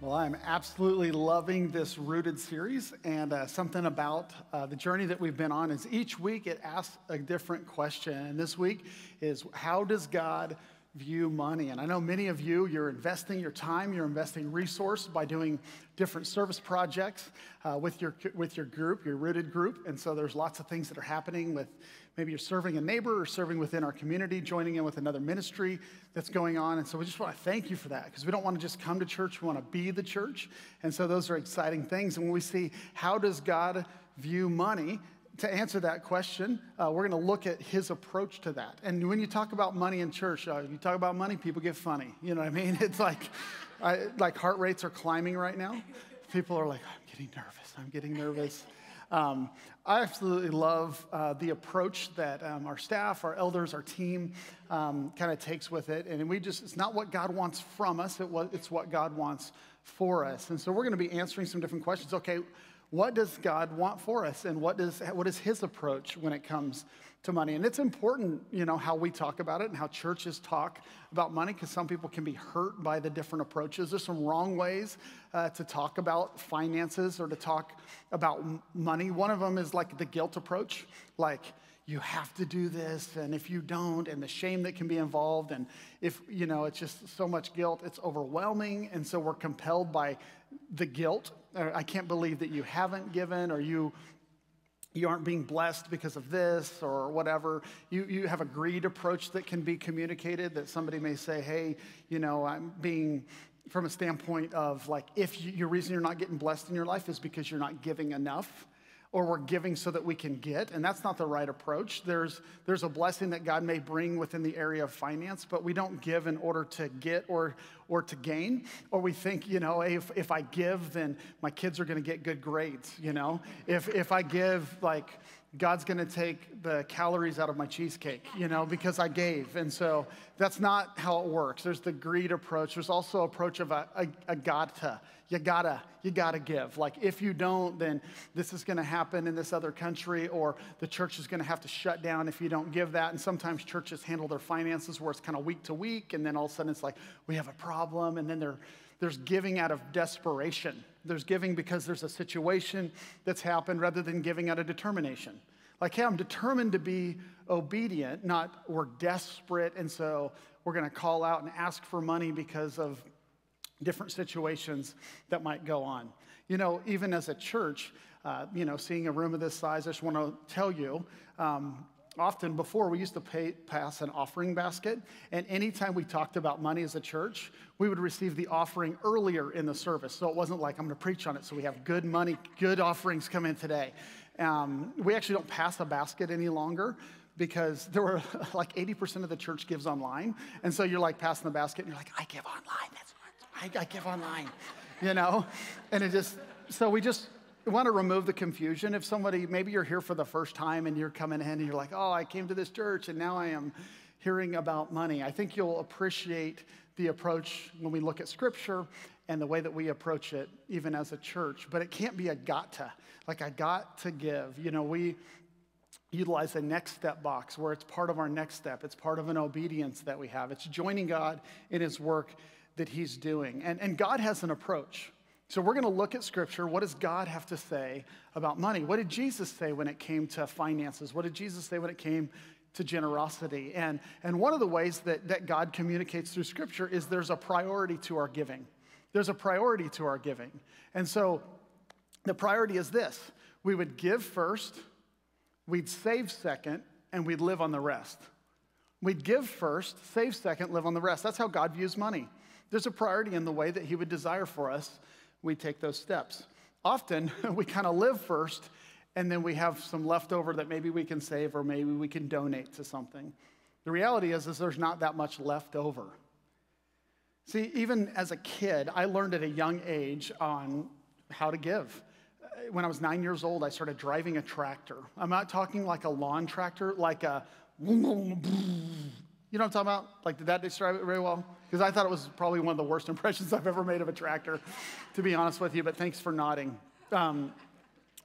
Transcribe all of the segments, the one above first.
Well, I'm absolutely loving this Rooted series, and uh, something about uh, the journey that we've been on is each week it asks a different question. And this week is how does God view money? And I know many of you, you're investing your time, you're investing resource by doing different service projects uh, with, your, with your group, your Rooted group. And so there's lots of things that are happening with Maybe you're serving a neighbor or serving within our community, joining in with another ministry that's going on. And so we just want to thank you for that because we don't want to just come to church, we want to be the church. And so those are exciting things. And when we see how does God view money, to answer that question, uh, we're going to look at his approach to that. And when you talk about money in church, uh, you talk about money, people get funny. You know what I mean? It's like, I, like heart rates are climbing right now. People are like, I'm getting nervous. I'm getting nervous. Um, I absolutely love uh, the approach that um, our staff, our elders, our team um, kind of takes with it. And we just, it's not what God wants from us, it it's what God wants for us. And so we're going to be answering some different questions. Okay, what does God want for us? And what, does, what is his approach when it comes to money. And it's important, you know, how we talk about it and how churches talk about money because some people can be hurt by the different approaches. There's some wrong ways uh, to talk about finances or to talk about money. One of them is like the guilt approach, like, you have to do this and if you don't and the shame that can be involved and if you know it's just so much guilt it's overwhelming and so we're compelled by the guilt i can't believe that you haven't given or you you aren't being blessed because of this or whatever. You, you have a greed approach that can be communicated that somebody may say, hey, you know, I'm being from a standpoint of like, if you, your reason you're not getting blessed in your life is because you're not giving enough or we're giving so that we can get, and that's not the right approach. There's, there's a blessing that God may bring within the area of finance, but we don't give in order to get or, or to gain. Or we think, you know, if, if I give, then my kids are gonna get good grades, you know? If, if I give, like, God's gonna take the calories out of my cheesecake, you know, because I gave. And so that's not how it works. There's the greed approach. There's also approach of a, a, a gotta. You gotta, you gotta give. Like if you don't, then this is gonna happen in this other country, or the church is gonna have to shut down if you don't give that. And sometimes churches handle their finances where it's kind of week to week, and then all of a sudden it's like, we have a problem, and then they're there's giving out of desperation. There's giving because there's a situation that's happened rather than giving out of determination. Like, hey, I'm determined to be obedient, not we're desperate, and so we're going to call out and ask for money because of different situations that might go on. You know, even as a church, uh, you know, seeing a room of this size, I just want to tell you, um, often before we used to pay, pass an offering basket and anytime we talked about money as a church we would receive the offering earlier in the service. So it wasn't like i'm going to preach on it so we have good money good offerings come in today. Um, we actually don't pass a basket any longer because there were like 80% of the church gives online. And so you're like passing the basket and you're like i give online that's I, I give online you know? And it just so we just want to remove the confusion. If somebody, maybe you're here for the first time and you're coming in and you're like, oh, I came to this church and now I am hearing about money. I think you'll appreciate the approach when we look at scripture and the way that we approach it, even as a church. But it can't be a got to, like I got to give. You know, we utilize a next step box where it's part of our next step, it's part of an obedience that we have, it's joining God in His work that He's doing. And, and God has an approach. So we're going to look at scripture. What does God have to say about money? What did Jesus say when it came to finances? What did Jesus say when it came to generosity? And, and one of the ways that, that God communicates through scripture is there's a priority to our giving. There's a priority to our giving. And so the priority is this we would give first, we'd save second, and we'd live on the rest. We'd give first, save second, live on the rest. That's how God views money. There's a priority in the way that He would desire for us we take those steps. Often, we kind of live first, and then we have some leftover that maybe we can save or maybe we can donate to something. The reality is, is there's not that much left over. See, even as a kid, I learned at a young age on how to give. When I was nine years old, I started driving a tractor. I'm not talking like a lawn tractor, like a you know what I'm talking about? Like, did that describe it very well? Because I thought it was probably one of the worst impressions I've ever made of a tractor, to be honest with you, but thanks for nodding. Um,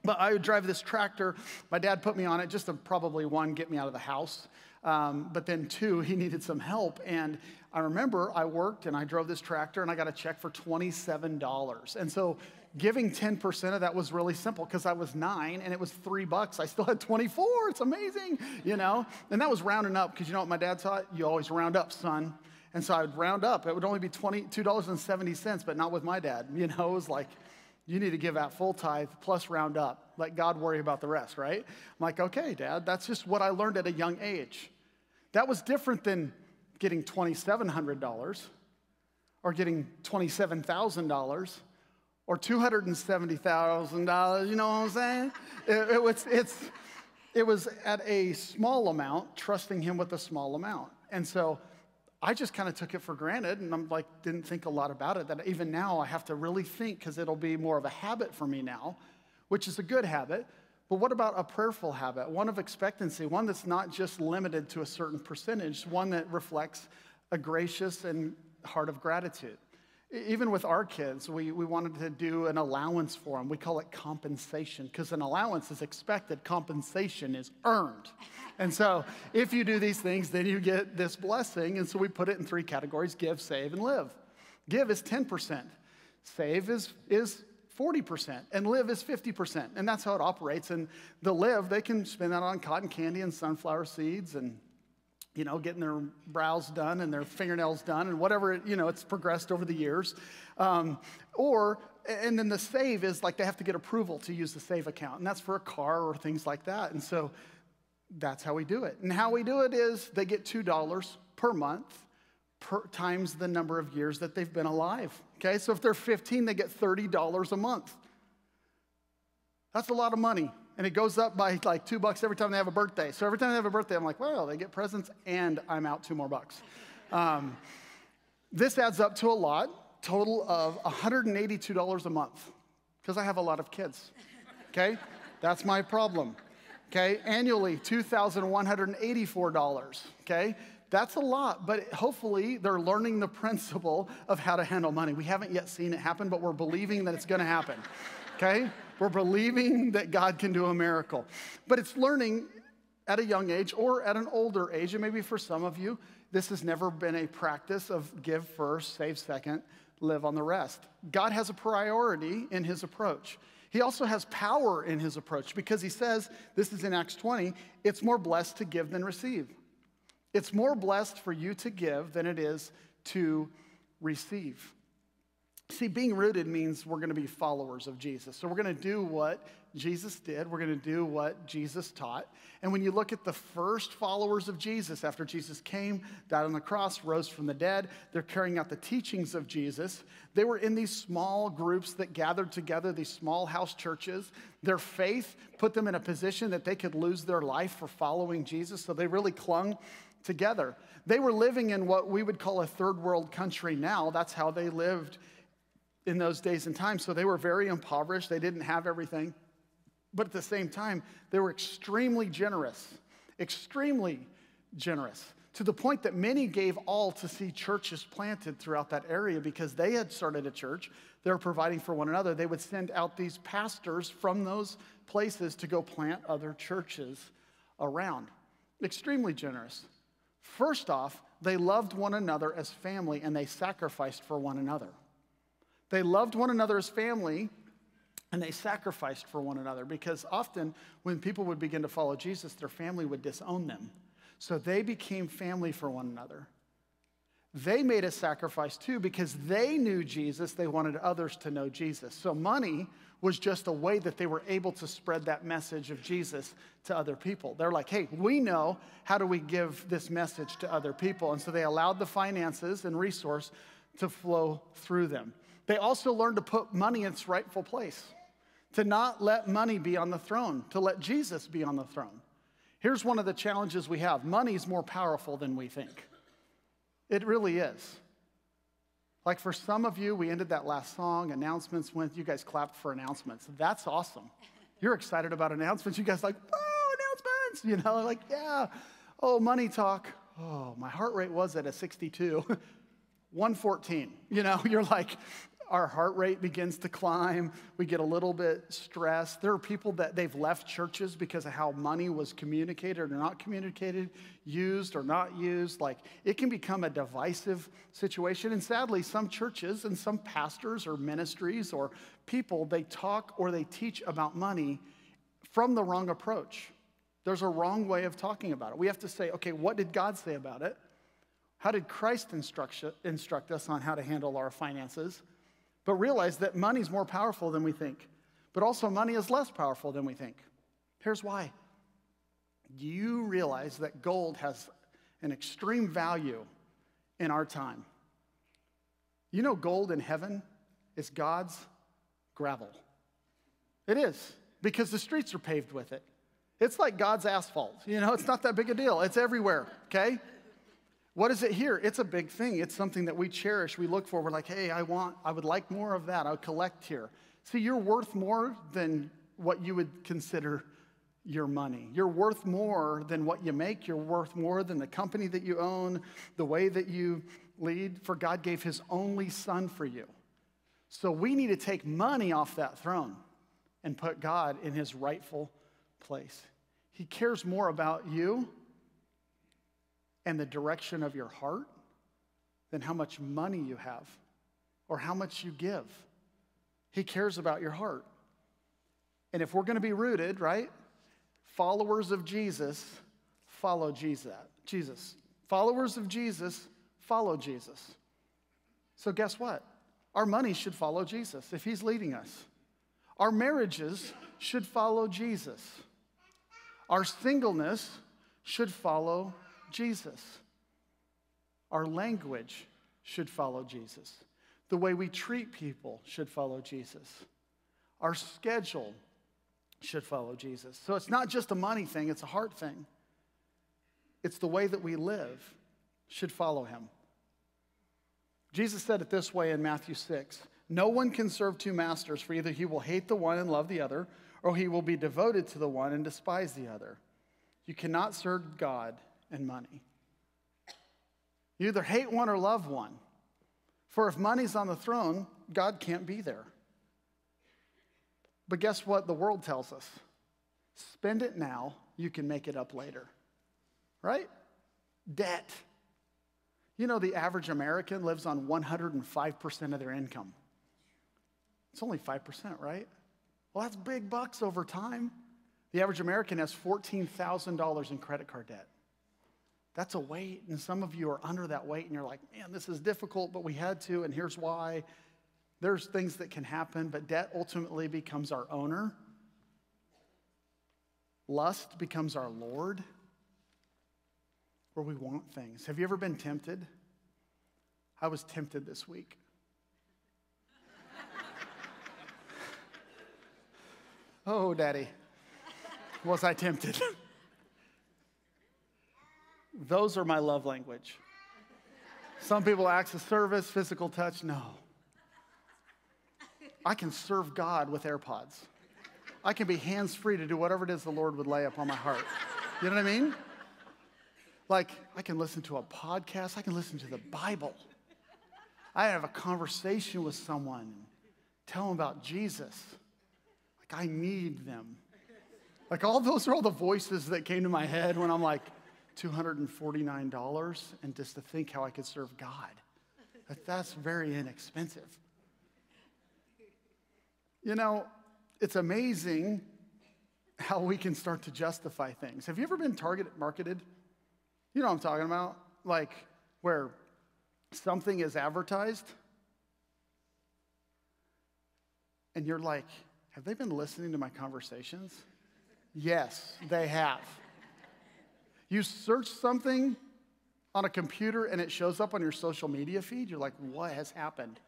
but I would drive this tractor. My dad put me on it just to probably, one, get me out of the house. Um, but then, two, he needed some help. And I remember I worked and I drove this tractor and I got a check for $27. And so giving 10% of that was really simple because I was nine and it was three bucks. I still had 24. It's amazing, you know? And that was rounding up because you know what my dad taught? You always round up, son. And so I would round up. It would only be $22.70, but not with my dad. You know, it was like, you need to give out full tithe plus round up. Let God worry about the rest, right? I'm like, okay, dad, that's just what I learned at a young age. That was different than getting $2,700 or getting $27,000 or $270,000. You know what I'm saying? It, it, was, it's, it was at a small amount, trusting him with a small amount. And so I just kind of took it for granted and I'm like, didn't think a lot about it. That even now I have to really think because it'll be more of a habit for me now, which is a good habit. But what about a prayerful habit? One of expectancy, one that's not just limited to a certain percentage, one that reflects a gracious and heart of gratitude. Even with our kids, we, we wanted to do an allowance for them. We call it compensation because an allowance is expected, compensation is earned. And so if you do these things, then you get this blessing. And so we put it in three categories give, save, and live. Give is 10%, save is, is 40%, and live is 50%. And that's how it operates. And the live, they can spend that on cotton candy and sunflower seeds and you know, getting their brows done and their fingernails done and whatever, you know, it's progressed over the years. Um, or, and then the save is like they have to get approval to use the save account, and that's for a car or things like that. And so that's how we do it. And how we do it is they get $2 per month per, times the number of years that they've been alive. Okay, so if they're 15, they get $30 a month. That's a lot of money. And it goes up by like two bucks every time they have a birthday. So every time they have a birthday, I'm like, well, they get presents and I'm out two more bucks. Um, this adds up to a lot, total of $182 a month, because I have a lot of kids. Okay? That's my problem. Okay? Annually, $2,184. Okay? That's a lot, but hopefully they're learning the principle of how to handle money. We haven't yet seen it happen, but we're believing that it's gonna happen. Okay? We're believing that God can do a miracle. But it's learning at a young age or at an older age, and maybe for some of you, this has never been a practice of give first, save second, live on the rest. God has a priority in his approach. He also has power in his approach because he says, this is in Acts 20, it's more blessed to give than receive. It's more blessed for you to give than it is to receive. See, being rooted means we're going to be followers of Jesus. So we're going to do what Jesus did. We're going to do what Jesus taught. And when you look at the first followers of Jesus, after Jesus came, died on the cross, rose from the dead, they're carrying out the teachings of Jesus. They were in these small groups that gathered together, these small house churches. Their faith put them in a position that they could lose their life for following Jesus. So they really clung together. They were living in what we would call a third world country now. That's how they lived in those days and times. So they were very impoverished, they didn't have everything. But at the same time, they were extremely generous, extremely generous, to the point that many gave all to see churches planted throughout that area because they had started a church. They were providing for one another. They would send out these pastors from those places to go plant other churches around. Extremely generous. First off, they loved one another as family and they sacrificed for one another. They loved one another as family and they sacrificed for one another because often when people would begin to follow Jesus, their family would disown them. So they became family for one another. They made a sacrifice too because they knew Jesus. They wanted others to know Jesus. So money was just a way that they were able to spread that message of Jesus to other people. They're like, hey, we know how do we give this message to other people. And so they allowed the finances and resource to flow through them. They also learned to put money in its rightful place, to not let money be on the throne, to let Jesus be on the throne. Here's one of the challenges we have money is more powerful than we think. It really is. Like for some of you, we ended that last song, announcements went, you guys clapped for announcements. That's awesome. You're excited about announcements. You guys like, oh, announcements, you know, like, yeah. Oh, money talk. Oh, my heart rate was at a 62. 114. You know, you're like, our heart rate begins to climb. We get a little bit stressed. There are people that they've left churches because of how money was communicated or not communicated, used or not used. Like it can become a divisive situation. And sadly, some churches and some pastors or ministries or people, they talk or they teach about money from the wrong approach. There's a wrong way of talking about it. We have to say, okay, what did God say about it? How did Christ instruct, instruct us on how to handle our finances? But realize that money's more powerful than we think. But also, money is less powerful than we think. Here's why. Do you realize that gold has an extreme value in our time? You know, gold in heaven is God's gravel. It is, because the streets are paved with it. It's like God's asphalt. You know, it's not that big a deal. It's everywhere, okay? What is it here? It's a big thing. It's something that we cherish, we look for. We're like, hey, I want, I would like more of that. I would collect here. See, you're worth more than what you would consider your money. You're worth more than what you make. You're worth more than the company that you own, the way that you lead. For God gave his only son for you. So we need to take money off that throne and put God in his rightful place. He cares more about you and the direction of your heart than how much money you have or how much you give. He cares about your heart. And if we're going to be rooted, right? Followers of Jesus follow Jesus. Jesus. Followers of Jesus follow Jesus. So guess what? Our money should follow Jesus if he's leading us. Our marriages should follow Jesus. Our singleness should follow Jesus. Our language should follow Jesus. The way we treat people should follow Jesus. Our schedule should follow Jesus. So it's not just a money thing, it's a heart thing. It's the way that we live should follow him. Jesus said it this way in Matthew 6 No one can serve two masters, for either he will hate the one and love the other, or he will be devoted to the one and despise the other. You cannot serve God and money. You either hate one or love one. For if money's on the throne, God can't be there. But guess what the world tells us? Spend it now, you can make it up later. Right? Debt. You know, the average American lives on 105% of their income. It's only 5%, right? Well, that's big bucks over time. The average American has $14,000 in credit card debt. That's a weight, and some of you are under that weight, and you're like, man, this is difficult, but we had to, and here's why. There's things that can happen, but debt ultimately becomes our owner. Lust becomes our Lord, where we want things. Have you ever been tempted? I was tempted this week. oh, Daddy, was I tempted? Those are my love language. Some people acts of service, physical touch. No. I can serve God with AirPods. I can be hands free to do whatever it is the Lord would lay upon my heart. You know what I mean? Like, I can listen to a podcast, I can listen to the Bible. I have a conversation with someone, tell them about Jesus. Like, I need them. Like, all those are all the voices that came to my head when I'm like, $249 and just to think how I could serve God. That that's very inexpensive. You know, it's amazing how we can start to justify things. Have you ever been target marketed? You know what I'm talking about? Like where something is advertised and you're like, have they been listening to my conversations? Yes, they have. You search something on a computer and it shows up on your social media feed, you're like, what has happened?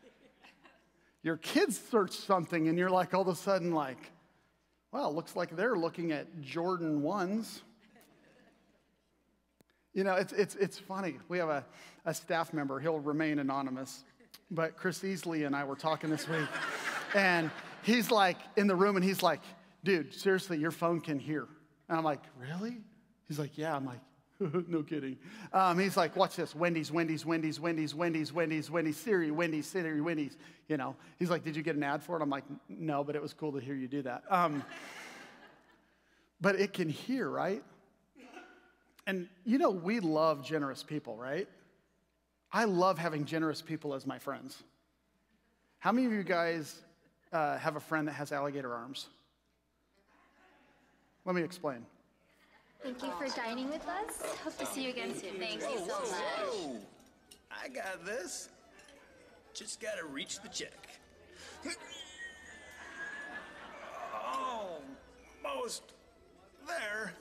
Your kids search something and you're like, all of a sudden, like, well, looks like they're looking at Jordan 1s. You know, it's, it's, it's funny. We have a, a staff member, he'll remain anonymous, but Chris Easley and I were talking this week, and he's like in the room and he's like, dude, seriously, your phone can hear. And I'm like, really? He's like, Yeah. I'm like, no kidding. Um, he's like, watch this Wendy's, Wendy's, Wendy's, Wendy's, Wendy's, Wendy's, Wendy's, Siri, Wendy's, Siri, Wendy's. You know, he's like, did you get an ad for it? I'm like, no, but it was cool to hear you do that. Um, but it can hear, right? And you know, we love generous people, right? I love having generous people as my friends. How many of you guys uh, have a friend that has alligator arms? Let me explain. Thank you for dining with us. Hope to see you again soon. Thank you so much. I got this. Just gotta reach the check. Almost there.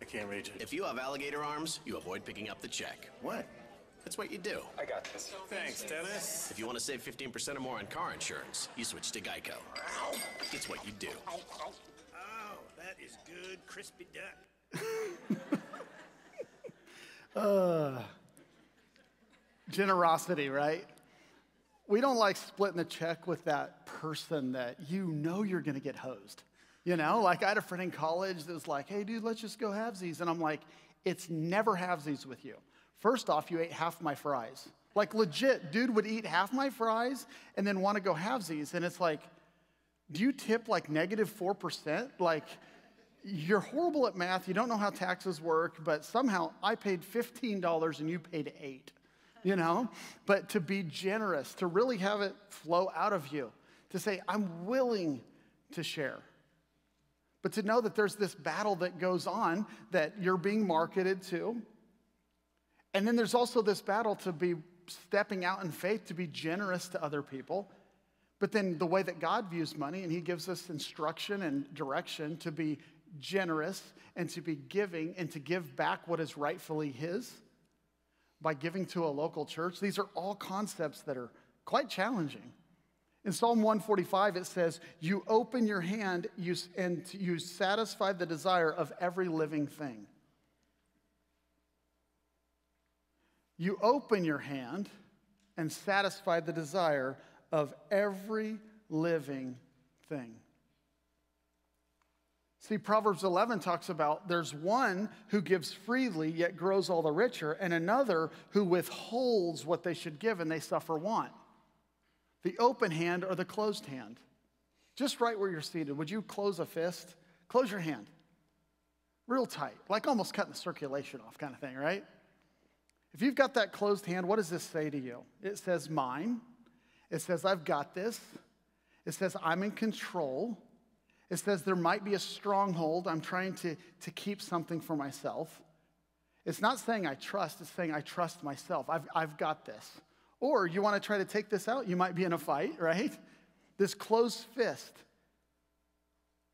I can't reach it. If you have alligator arms, you avoid picking up the check. What? That's what you do. I got this. Thanks, Dennis. If you want to save 15% or more on car insurance, you switch to Geico. It's what you do. Oh, that is good, crispy duck. Uh, generosity, right? We don't like splitting the check with that person that you know you're going to get hosed. You know, like I had a friend in college that was like, hey, dude, let's just go halvesies. And I'm like, it's never halvesies with you. First off, you ate half my fries. Like, legit, dude would eat half my fries and then want to go halvesies. And it's like, do you tip like negative 4%? Like, you're horrible at math. You don't know how taxes work, but somehow I paid $15 and you paid eight, you know? But to be generous, to really have it flow out of you, to say, I'm willing to share. But to know that there's this battle that goes on that you're being marketed to. And then there's also this battle to be stepping out in faith to be generous to other people. But then the way that God views money, and He gives us instruction and direction to be generous and to be giving and to give back what is rightfully His by giving to a local church. These are all concepts that are quite challenging. In Psalm 145, it says, You open your hand you, and you satisfy the desire of every living thing. You open your hand and satisfy the desire of every living thing. See, Proverbs 11 talks about there's one who gives freely yet grows all the richer, and another who withholds what they should give and they suffer want. The open hand or the closed hand. Just right where you're seated, would you close a fist? Close your hand. Real tight, like almost cutting the circulation off, kind of thing, right? If you've got that closed hand, what does this say to you? It says, Mine. It says, I've got this. It says, I'm in control. It says, There might be a stronghold. I'm trying to, to keep something for myself. It's not saying I trust, it's saying I trust myself. I've, I've got this. Or you want to try to take this out, you might be in a fight, right? This closed fist.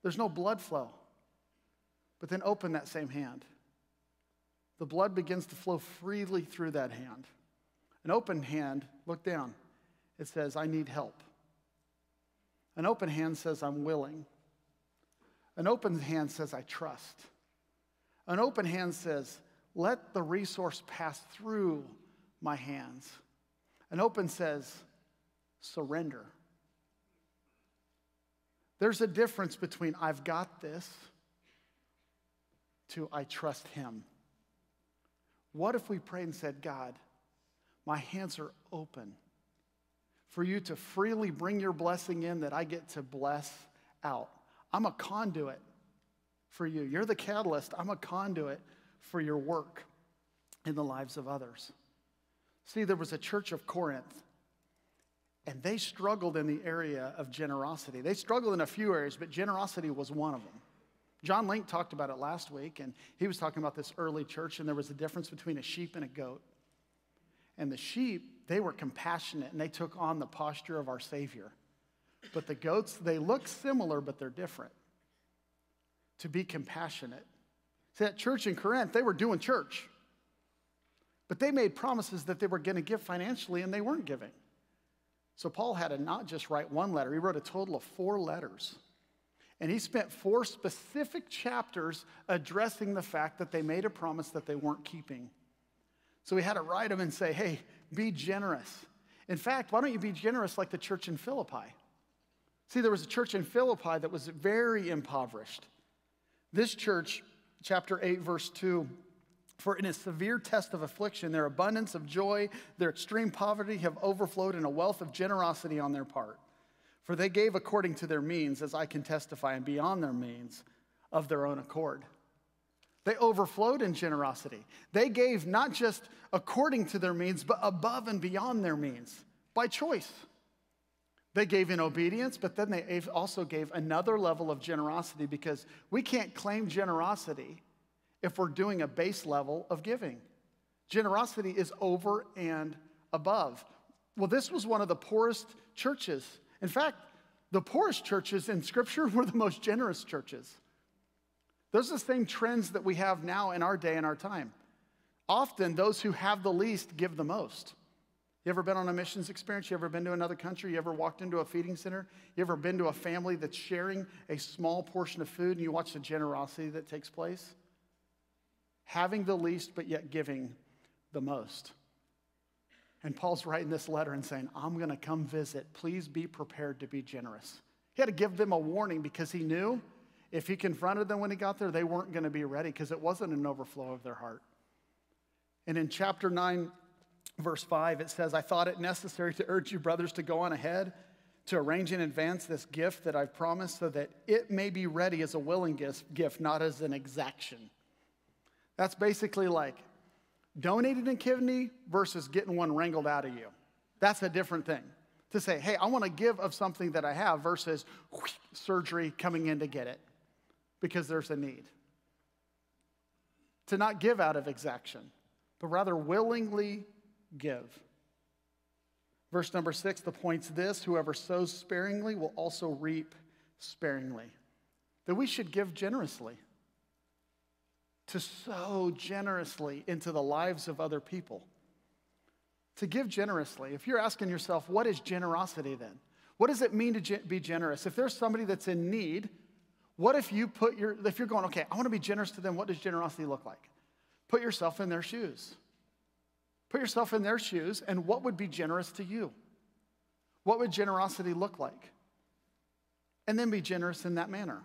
There's no blood flow. But then open that same hand. The blood begins to flow freely through that hand. An open hand, look down. It says, I need help. An open hand says, I'm willing. An open hand says, I trust. An open hand says, let the resource pass through my hands. An open says, surrender. There's a difference between I've got this to I trust him. What if we prayed and said, God, my hands are open for you to freely bring your blessing in that I get to bless out? I'm a conduit for you. You're the catalyst. I'm a conduit for your work in the lives of others. See, there was a church of Corinth, and they struggled in the area of generosity. They struggled in a few areas, but generosity was one of them. John Link talked about it last week, and he was talking about this early church, and there was a difference between a sheep and a goat. And the sheep, they were compassionate, and they took on the posture of our Savior. But the goats, they look similar, but they're different. To be compassionate. See, that church in Corinth, they were doing church. But they made promises that they were going to give financially, and they weren't giving. So Paul had to not just write one letter, he wrote a total of four letters. And he spent four specific chapters addressing the fact that they made a promise that they weren't keeping. So he had to write them and say, hey, be generous. In fact, why don't you be generous like the church in Philippi? See, there was a church in Philippi that was very impoverished. This church, chapter 8, verse 2, For in a severe test of affliction, their abundance of joy, their extreme poverty have overflowed in a wealth of generosity on their part. For they gave according to their means, as I can testify, and beyond their means of their own accord. They overflowed in generosity. They gave not just according to their means, but above and beyond their means by choice. They gave in obedience, but then they also gave another level of generosity because we can't claim generosity if we're doing a base level of giving. Generosity is over and above. Well, this was one of the poorest churches. In fact, the poorest churches in Scripture were the most generous churches. Those are the same trends that we have now in our day and our time. Often, those who have the least give the most. You ever been on a missions experience? You ever been to another country? You ever walked into a feeding center? You ever been to a family that's sharing a small portion of food and you watch the generosity that takes place? having the least, but yet giving the most. And Paul's writing this letter and saying, I'm going to come visit. Please be prepared to be generous. He had to give them a warning because he knew if he confronted them when he got there, they weren't going to be ready because it wasn't an overflow of their heart. And in chapter 9, verse 5, it says, I thought it necessary to urge you, brothers, to go on ahead to arrange in advance this gift that I've promised so that it may be ready as a willing gift, not as an exaction. That's basically like donating a kidney versus getting one wrangled out of you. That's a different thing. To say, hey, I want to give of something that I have versus whoosh, surgery coming in to get it because there's a need. To not give out of exaction, but rather willingly give. Verse number six, the point's this whoever sows sparingly will also reap sparingly. That we should give generously to sow generously into the lives of other people. To give generously. If you're asking yourself, what is generosity then? What does it mean to be generous? If there's somebody that's in need, what if you put your, if you're going, okay, I want to be generous to them, what does generosity look like? Put yourself in their shoes. Put yourself in their shoes, and what would be generous to you? What would generosity look like? And then be generous in that manner.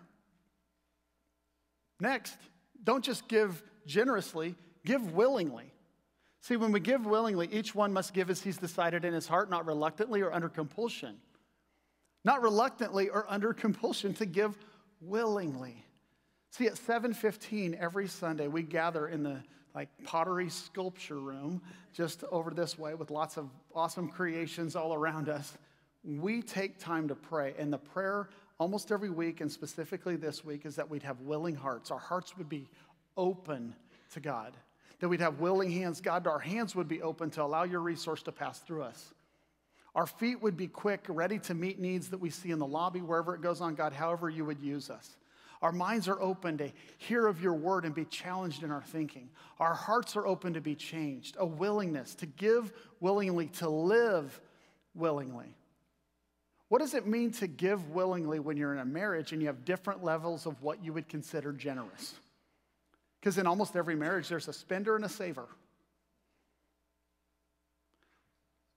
Next, don't just give generously, give willingly. See, when we give willingly, each one must give as he's decided in his heart, not reluctantly or under compulsion. Not reluctantly or under compulsion, to give willingly. See, at 7:15 every Sunday, we gather in the like pottery sculpture room just over this way with lots of awesome creations all around us. We take time to pray, and the prayer almost every week, and specifically this week, is that we'd have willing hearts. Our hearts would be open to God. That we'd have willing hands. God, our hands would be open to allow your resource to pass through us. Our feet would be quick, ready to meet needs that we see in the lobby, wherever it goes on, God, however you would use us. Our minds are open to hear of your word and be challenged in our thinking. Our hearts are open to be changed, a willingness to give willingly, to live willingly. What does it mean to give willingly when you're in a marriage and you have different levels of what you would consider generous? Because in almost every marriage, there's a spender and a saver.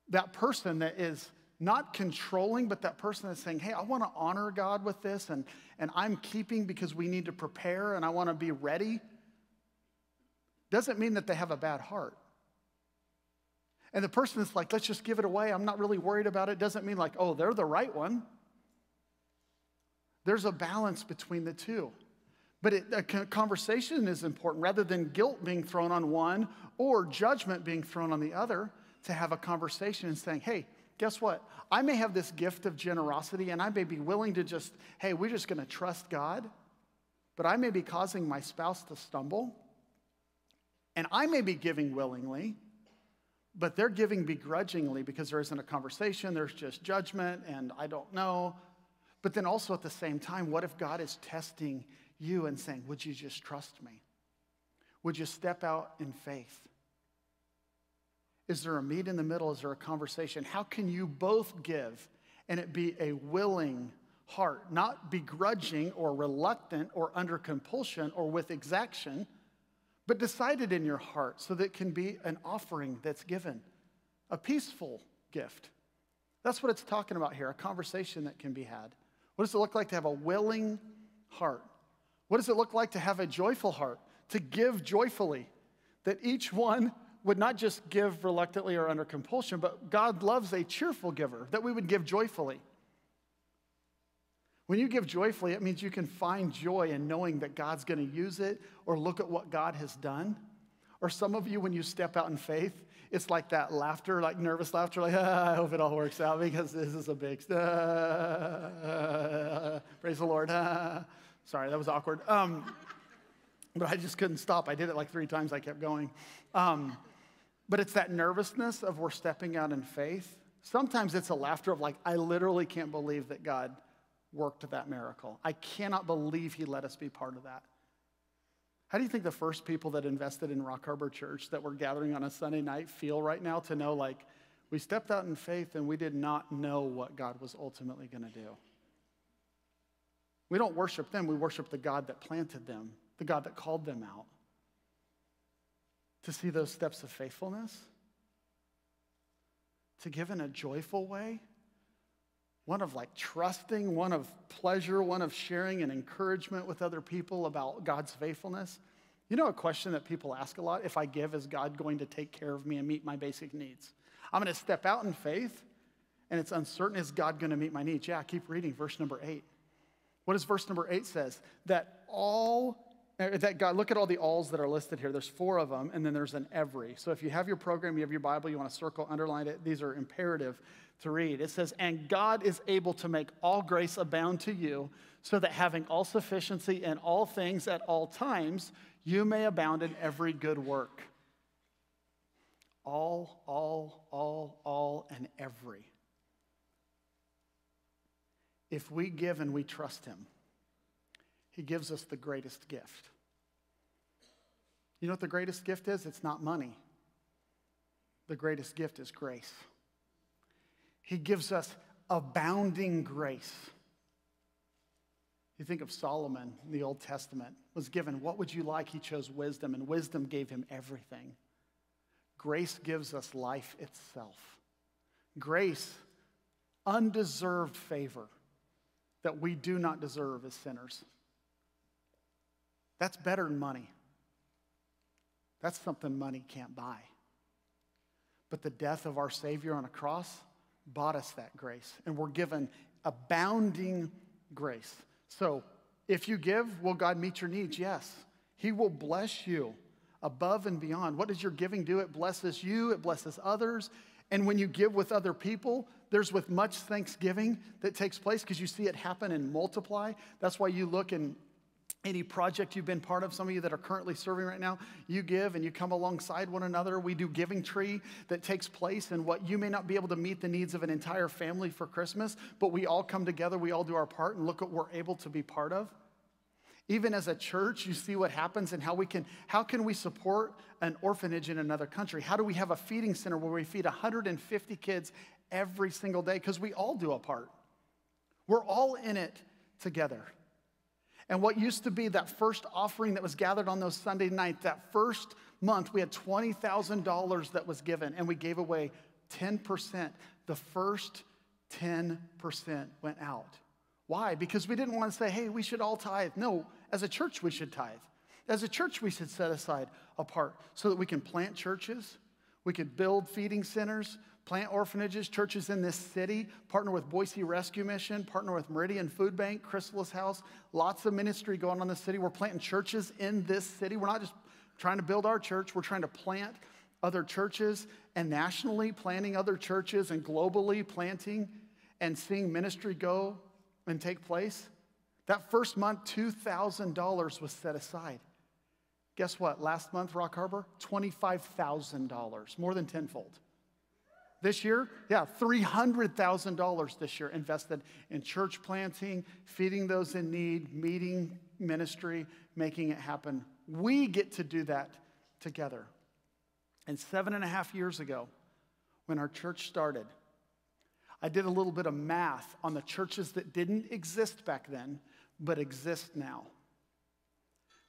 That person that is not controlling, but that person that's saying, hey, I want to honor God with this, and, and I'm keeping because we need to prepare and I want to be ready, doesn't mean that they have a bad heart. And the person that's like, let's just give it away, I'm not really worried about it, doesn't mean like, oh, they're the right one. There's a balance between the two. But it, a conversation is important rather than guilt being thrown on one or judgment being thrown on the other, to have a conversation and saying, hey, guess what? I may have this gift of generosity and I may be willing to just, hey, we're just going to trust God, but I may be causing my spouse to stumble. And I may be giving willingly, but they're giving begrudgingly because there isn't a conversation, there's just judgment, and I don't know. But then also at the same time, what if God is testing you and saying, Would you just trust me? Would you step out in faith? Is there a meet in the middle? Is there a conversation? How can you both give and it be a willing heart, not begrudging or reluctant or under compulsion or with exaction? but decided in your heart so that it can be an offering that's given, a peaceful gift. That's what it's talking about here, a conversation that can be had. What does it look like to have a willing heart? What does it look like to have a joyful heart, to give joyfully? that each one would not just give reluctantly or under compulsion, but God loves a cheerful giver, that we would give joyfully. When you give joyfully, it means you can find joy in knowing that God's going to use it or look at what God has done. Or some of you, when you step out in faith, it's like that laughter, like nervous laughter, like, ah, I hope it all works out because this is a big, uh, praise the Lord. Uh, sorry, that was awkward. Um, but I just couldn't stop. I did it like three times, I kept going. Um, but it's that nervousness of we're stepping out in faith. Sometimes it's a laughter of like, I literally can't believe that God worked that miracle. I cannot believe he let us be part of that. How do you think the first people that invested in Rock Harbor Church that were gathering on a Sunday night feel right now to know, like, we stepped out in faith and we did not know what God was ultimately going to do? We don't worship them, we worship the God that planted them, the God that called them out. To see those steps of faithfulness, to give in a joyful way, one of like trusting, one of pleasure, one of sharing and encouragement with other people about God's faithfulness. You know, a question that people ask a lot if I give, is God going to take care of me and meet my basic needs? I'm going to step out in faith, and it's uncertain, is God going to meet my needs? Yeah, keep reading verse number eight. What does verse number eight says? That all Uh, uh, that God, look at all the alls that are listed here. There's four of them, and then there's an every. So if you have your program, you have your Bible, you want to circle, underline it, these are imperative to read. It says, And God is able to make all grace abound to you, so that having all sufficiency in all things at all times, you may abound in every good work. All, all, all, all, and every. If we give and we trust Him, He gives us the greatest gift. You know what the greatest gift is? It's not money. The greatest gift is grace. He gives us abounding grace. You think of Solomon in the Old Testament, was given, What would you like? He chose wisdom, and wisdom gave him everything. Grace gives us life itself. Grace, undeserved favor that we do not deserve as sinners. That's better than money. That's something money can't buy. But the death of our Savior on a cross, bought us that grace, and we're given abounding grace. So, if you give, will God meet your needs? Yes. He will bless you above and beyond. What does your giving do? It blesses you, it blesses others. And when you give with other people, there's with much thanksgiving that takes place because you see it happen and multiply. That's why you look in any project you've been part of, some of you that are currently serving right now, you give and you come alongside one another. We do giving tree that takes place and what you may not be able to meet the needs of an entire family for Christmas, but we all come together, we all do our part and look what we're able to be part of. Even as a church, you see what happens and how we can how can we support an orphanage in another country? How do we have a feeding center where we feed 150 kids every single day because we all do a part. We're all in it together. And what used to be that first offering that was gathered on those Sunday nights, that first month, we had $20,000 that was given, and we gave away 10%. The first 10% went out. Why? Because we didn't want to say, hey, we should all tithe. No, as a church, we should tithe. As a church, we should set aside a part so that we can plant churches, we could build feeding centers, plant orphanages, churches in this city, partner with Boise Rescue Mission, partner with Meridian Food Bank, Chrysalis House, lots of ministry going on in the city. We're planting churches in this city. We're not just trying to build our church, we're trying to plant other churches and nationally planting other churches and globally planting and seeing ministry go and take place. That first month, $2,000 was set aside. Guess what? Last month, Rock Harbor, $25,000, more than tenfold. This year, yeah, $300,000 this year invested in church planting, feeding those in need, meeting ministry, making it happen. We get to do that together. And seven and a half years ago, when our church started, I did a little bit of math on the churches that didn't exist back then, but exist now.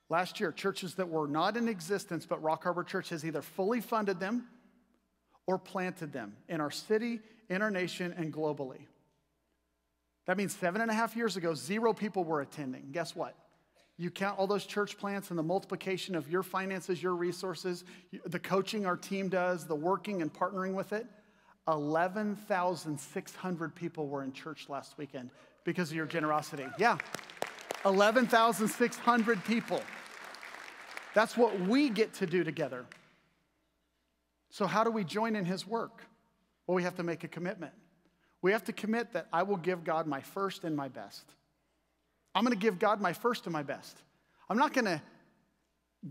Last year, churches that were not in existence, but Rock Harbor Church has either fully funded them or planted them in our city, in our nation, and globally. That means seven and a half years ago, zero people were attending. Guess what? You count all those church plants and the multiplication of your finances, your resources, the coaching our team does, the working and partnering with it. 11,600 people were in church last weekend because of your generosity. Yeah, 11,600 people. That's what we get to do together. So, how do we join in His work? Well, we have to make a commitment. We have to commit that I will give God my first and my best. I'm going to give God my first and my best. I'm not going to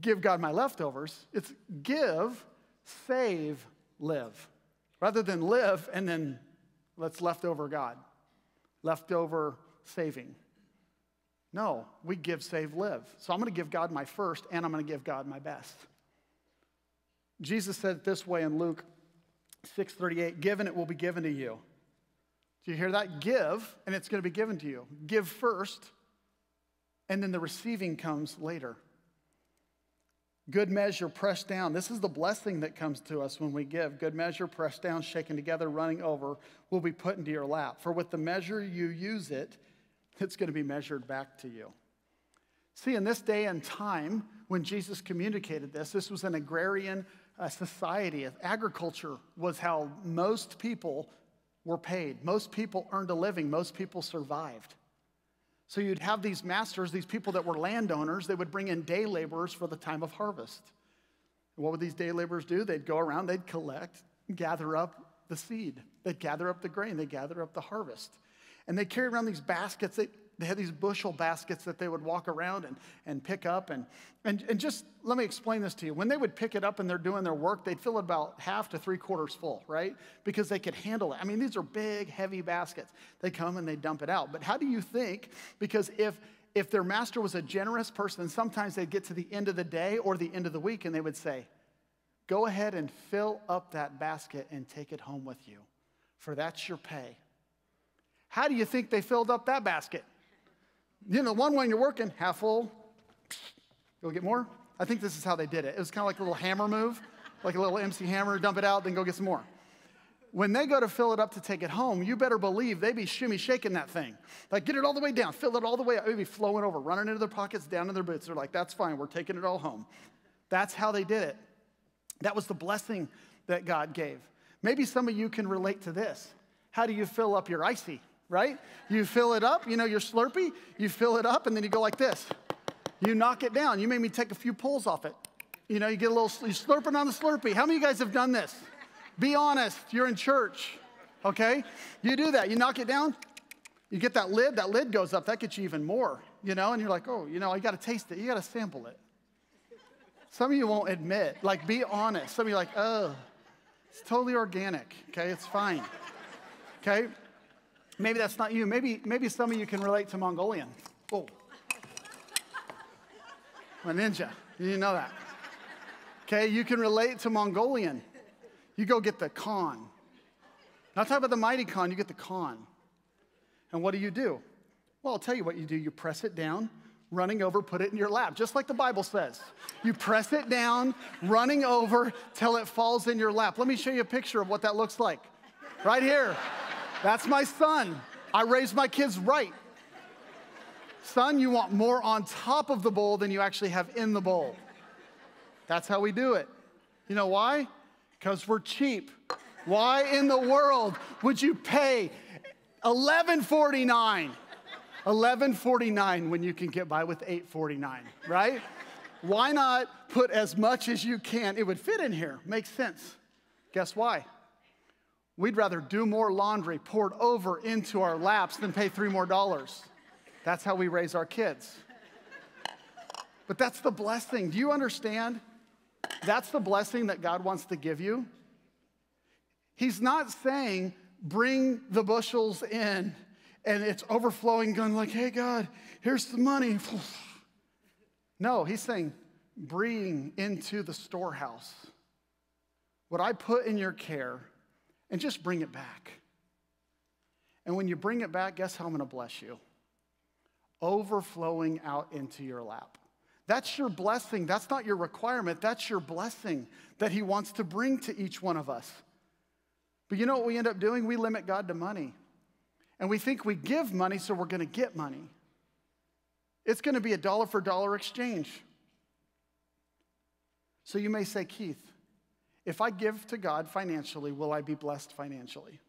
give God my leftovers. It's give, save, live. Rather than live and then let's leftover God, leftover saving. No, we give, save, live. So I'm going to give God my first and I'm going to give God my best. Jesus said it this way in Luke 6:38, "Given it will be given to you." Do you hear that? Give and it's going to be given to you. Give first and then the receiving comes later. Good measure, pressed down. This is the blessing that comes to us when we give. Good measure, pressed down, shaken together, running over, will be put into your lap. For with the measure you use it, it's going to be measured back to you. See, in this day and time, when Jesus communicated this, this was an agrarian uh, society. Of agriculture was how most people were paid. Most people earned a living. Most people survived. So you'd have these masters, these people that were landowners, they would bring in day laborers for the time of harvest. And what would these day laborers do? They'd go around, they'd collect, gather up the seed, they'd gather up the grain, they'd gather up the harvest. And they carry around these baskets. They, they had these bushel baskets that they would walk around and, and pick up. And, and, and just let me explain this to you. When they would pick it up and they're doing their work, they'd fill it about half to three quarters full, right? Because they could handle it. I mean, these are big, heavy baskets. They come and they dump it out. But how do you think? Because if if their master was a generous person, sometimes they'd get to the end of the day or the end of the week and they would say, Go ahead and fill up that basket and take it home with you, for that's your pay. How do you think they filled up that basket? You know, one when you're working, half full, go get more. I think this is how they did it. It was kind of like a little hammer move, like a little MC hammer, dump it out, then go get some more. When they go to fill it up to take it home, you better believe they be shimmy shaking that thing. Like, get it all the way down, fill it all the way up. It be flowing over, running into their pockets, down in their boots. They're like, that's fine, we're taking it all home. That's how they did it. That was the blessing that God gave. Maybe some of you can relate to this. How do you fill up your ICEE? Right? You fill it up, you know, your Slurpee, you fill it up, and then you go like this. You knock it down. You made me take a few pulls off it. You know, you get a little, you slurping on the Slurpee. How many of you guys have done this? Be honest, you're in church, okay? You do that. You knock it down, you get that lid, that lid goes up, that gets you even more, you know, and you're like, oh, you know, I gotta taste it, you gotta sample it. Some of you won't admit, like, be honest. Some of you like, oh, it's totally organic, okay? It's fine, okay? Maybe that's not you. Maybe, maybe some of you can relate to Mongolian. Oh. I'm a ninja. You didn't know that. Okay, you can relate to Mongolian. You go get the Khan. Not talking about the mighty Khan, you get the Khan. And what do you do? Well, I'll tell you what you do. You press it down, running over, put it in your lap, just like the Bible says. You press it down, running over till it falls in your lap. Let me show you a picture of what that looks like. Right here. That's my son. I raised my kids right. Son, you want more on top of the bowl than you actually have in the bowl. That's how we do it. You know why? Because we're cheap. Why in the world would you pay 1149? 1149 when you can get by with 849, right? Why not put as much as you can? It would fit in here. Makes sense. Guess why? We'd rather do more laundry poured over into our laps than pay three more dollars. That's how we raise our kids. But that's the blessing. Do you understand? That's the blessing that God wants to give you. He's not saying, bring the bushels in and it's overflowing, going like, hey, God, here's the money. No, he's saying, bring into the storehouse what I put in your care and just bring it back. And when you bring it back, guess how I'm going to bless you? Overflowing out into your lap. That's your blessing. That's not your requirement. That's your blessing that He wants to bring to each one of us. But you know what we end up doing? We limit God to money. And we think we give money, so we're going to get money. It's going to be a dollar for dollar exchange. So you may say, Keith, if I give to God financially, will I be blessed financially?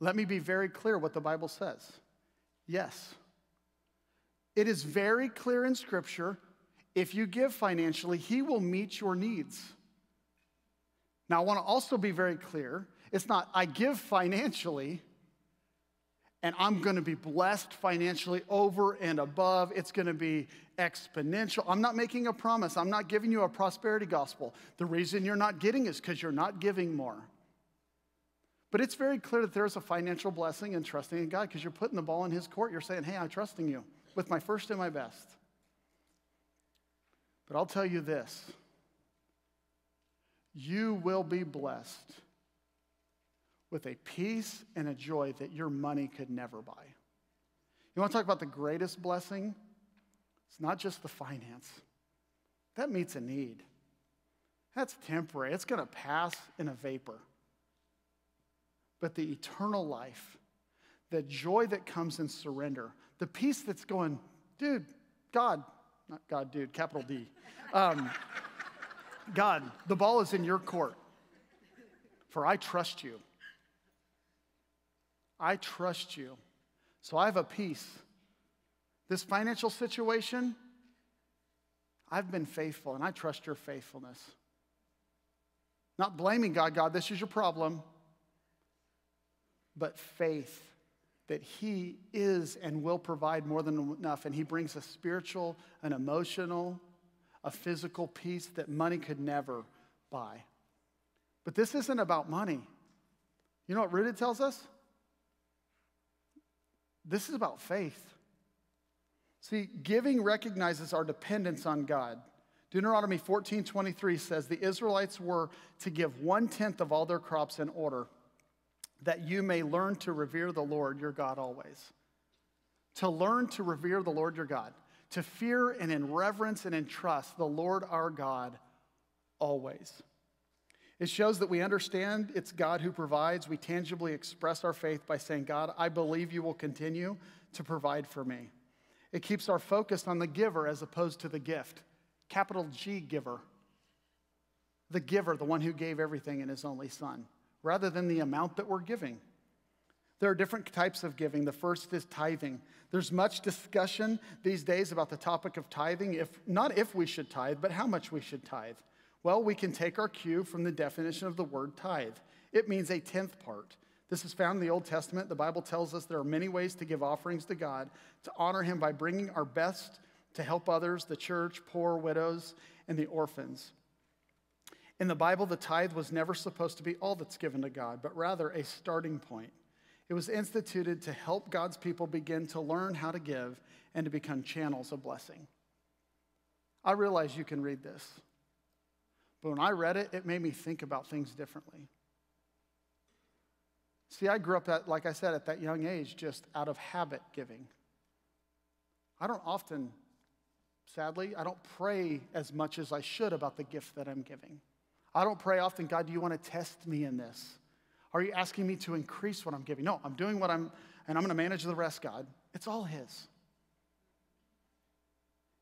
Let me be very clear what the Bible says. Yes. It is very clear in Scripture if you give financially, He will meet your needs. Now, I want to also be very clear it's not, I give financially and I'm going to be blessed financially over and above. It's going to be exponential. I'm not making a promise. I'm not giving you a prosperity gospel. The reason you're not getting is because you're not giving more. But it's very clear that there's a financial blessing in trusting in God because you're putting the ball in His court. You're saying, hey, I'm trusting you with my first and my best. But I'll tell you this you will be blessed with a peace and a joy that your money could never buy. You want to talk about the greatest blessing? It's not just the finance, that meets a need. That's temporary, it's going to pass in a vapor. But the eternal life, the joy that comes in surrender, the peace that's going, dude, God, not God, dude, capital D. Um, God, the ball is in your court, for I trust you. I trust you. So I have a peace. This financial situation, I've been faithful and I trust your faithfulness. Not blaming God, God, this is your problem, but faith that He is and will provide more than enough. And He brings a spiritual, an emotional, a physical peace that money could never buy. But this isn't about money. You know what Rooted tells us? This is about faith. See, giving recognizes our dependence on God. Deuteronomy 14 23 says, The Israelites were to give one tenth of all their crops in order, that you may learn to revere the Lord your God always. To learn to revere the Lord your God, to fear and in reverence and in trust the Lord our God always. It shows that we understand it's God who provides. We tangibly express our faith by saying, God, I believe you will continue to provide for me. It keeps our focus on the giver as opposed to the gift. Capital G giver. The giver, the one who gave everything in his only son, rather than the amount that we're giving. There are different types of giving. The first is tithing. There's much discussion these days about the topic of tithing, if, not if we should tithe, but how much we should tithe. Well, we can take our cue from the definition of the word tithe. It means a tenth part. This is found in the Old Testament. The Bible tells us there are many ways to give offerings to God, to honor Him by bringing our best to help others, the church, poor, widows, and the orphans. In the Bible, the tithe was never supposed to be all that's given to God, but rather a starting point. It was instituted to help God's people begin to learn how to give and to become channels of blessing. I realize you can read this. But when I read it, it made me think about things differently. See, I grew up, at, like I said, at that young age, just out of habit giving. I don't often, sadly, I don't pray as much as I should about the gift that I'm giving. I don't pray often, God, do you want to test me in this? Are you asking me to increase what I'm giving? No, I'm doing what I'm, and I'm going to manage the rest, God. It's all His.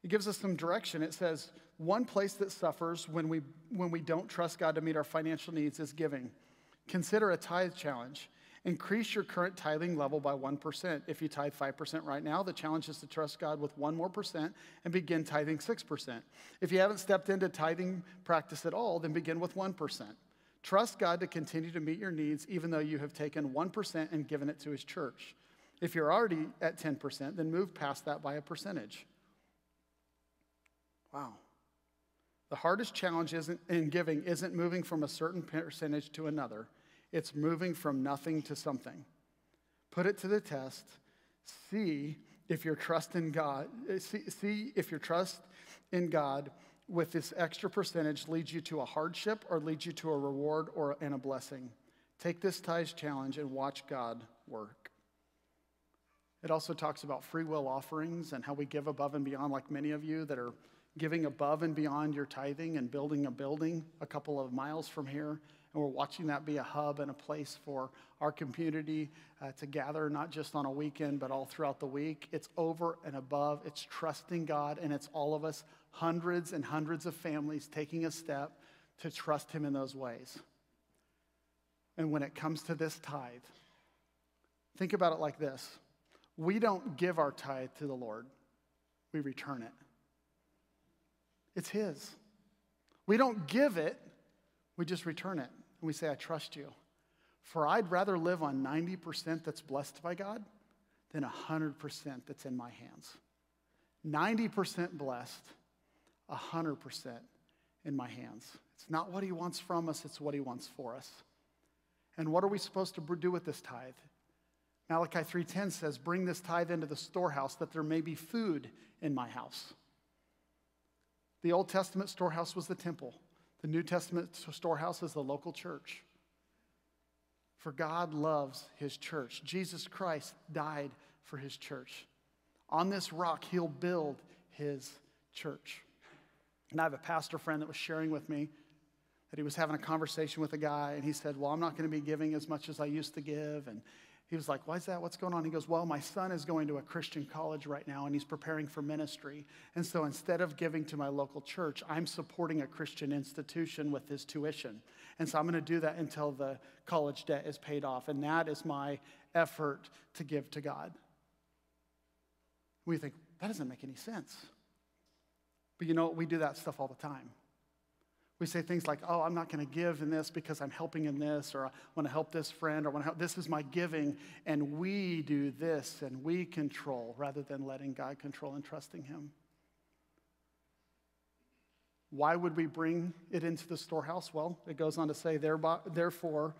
It gives us some direction. It says, one place that suffers when we, when we don't trust God to meet our financial needs is giving. Consider a tithe challenge. Increase your current tithing level by 1%. If you tithe 5% right now, the challenge is to trust God with one more percent and begin tithing 6%. If you haven't stepped into tithing practice at all, then begin with 1%. Trust God to continue to meet your needs even though you have taken 1% and given it to His church. If you're already at 10%, then move past that by a percentage. Wow. The hardest challenge isn't, in giving isn't moving from a certain percentage to another, it's moving from nothing to something. Put it to the test. See if your trust in God, see, see if your trust in God with this extra percentage leads you to a hardship or leads you to a reward or and a blessing. Take this tithe challenge and watch God work. It also talks about free will offerings and how we give above and beyond, like many of you that are giving above and beyond your tithing and building a building a couple of miles from here And we're watching that be a hub and a place for our community uh, to gather, not just on a weekend, but all throughout the week. It's over and above. It's trusting God, and it's all of us, hundreds and hundreds of families taking a step to trust Him in those ways. And when it comes to this tithe, think about it like this we don't give our tithe to the Lord, we return it. It's His. We don't give it, we just return it. And we say, I trust you. For I'd rather live on 90% that's blessed by God than 100% that's in my hands. 90% blessed, 100% in my hands. It's not what He wants from us, it's what He wants for us. And what are we supposed to do with this tithe? Malachi 3:10 says, "Bring this tithe into the storehouse that there may be food in my house." The Old Testament storehouse was the temple. The New Testament storehouse is the local church. For God loves his church. Jesus Christ died for his church. On this rock, he'll build his church. And I have a pastor friend that was sharing with me that he was having a conversation with a guy, and he said, Well, I'm not going to be giving as much as I used to give. And he was like, Why is that? What's going on? He goes, Well, my son is going to a Christian college right now, and he's preparing for ministry. And so instead of giving to my local church, I'm supporting a Christian institution with his tuition. And so I'm going to do that until the college debt is paid off. And that is my effort to give to God. We think, that doesn't make any sense. But you know, we do that stuff all the time. We say things like, oh, I'm not going to give in this because I'm helping in this, or I want to help this friend, or I want to help. This is my giving, and we do this, and we control rather than letting God control and trusting Him. Why would we bring it into the storehouse? Well, it goes on to say, thereby, therefore,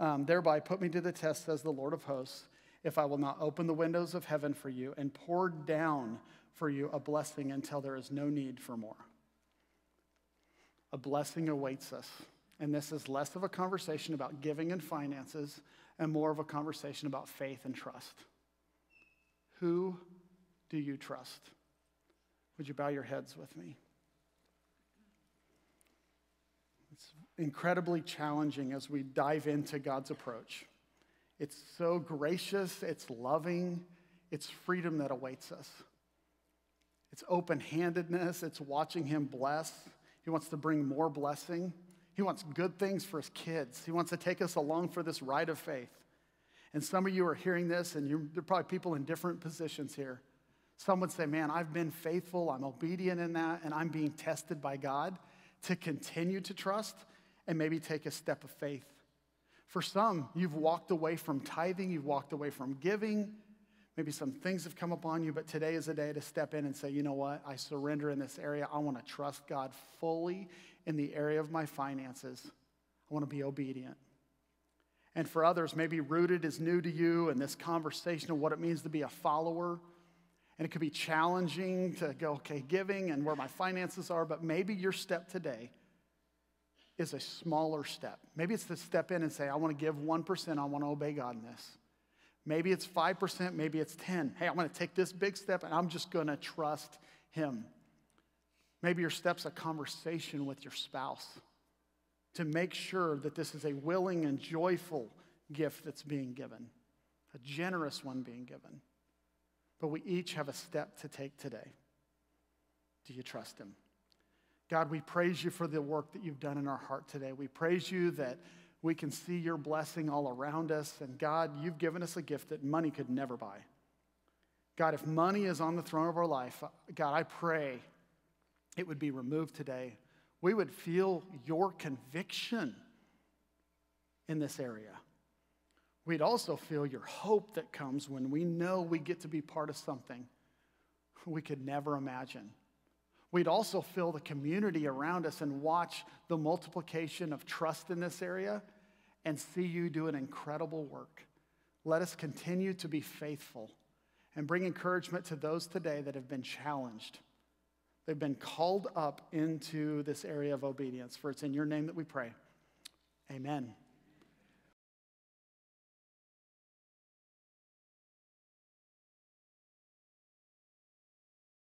um, thereby put me to the test, says the Lord of hosts, if I will not open the windows of heaven for you and pour down for you a blessing until there is no need for more a blessing awaits us. And this is less of a conversation about giving and finances and more of a conversation about faith and trust. Who do you trust? Would you bow your heads with me? It's incredibly challenging as we dive into God's approach. It's so gracious, it's loving, it's freedom that awaits us. It's open handedness, it's watching Him bless. He wants to bring more blessing. He wants good things for his kids. He wants to take us along for this ride of faith. And some of you are hearing this, and there are probably people in different positions here. Some would say, Man, I've been faithful, I'm obedient in that, and I'm being tested by God to continue to trust and maybe take a step of faith. For some, you've walked away from tithing, you've walked away from giving, Maybe some things have come upon you, but today is a day to step in and say, you know what? I surrender in this area. I want to trust God fully in the area of my finances. I want to be obedient. And for others, maybe rooted is new to you and this conversation of what it means to be a follower. And it could be challenging to go, okay, giving and where my finances are, but maybe your step today is a smaller step. Maybe it's to step in and say, I want to give 1%, I want to obey God in this. Maybe it's 5%, maybe it's 10. Hey, I'm going to take this big step and I'm just going to trust him. Maybe your step's a conversation with your spouse to make sure that this is a willing and joyful gift that's being given, a generous one being given. But we each have a step to take today. Do you trust him? God, we praise you for the work that you've done in our heart today. We praise you that we can see your blessing all around us. And God, you've given us a gift that money could never buy. God, if money is on the throne of our life, uh, God, I pray it would be removed today. We would feel your conviction in this area. We'd also feel your hope that comes when we know we get to be part of something we could never imagine. We'd also feel the community around us and watch the multiplication of trust in this area and see you do an incredible work. Let us continue to be faithful and bring encouragement to those today that have been challenged. They've been called up into this area of obedience. For it's in your name that we pray. Amen.